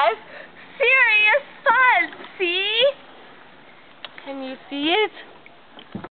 has serious fun, see? Can you see it?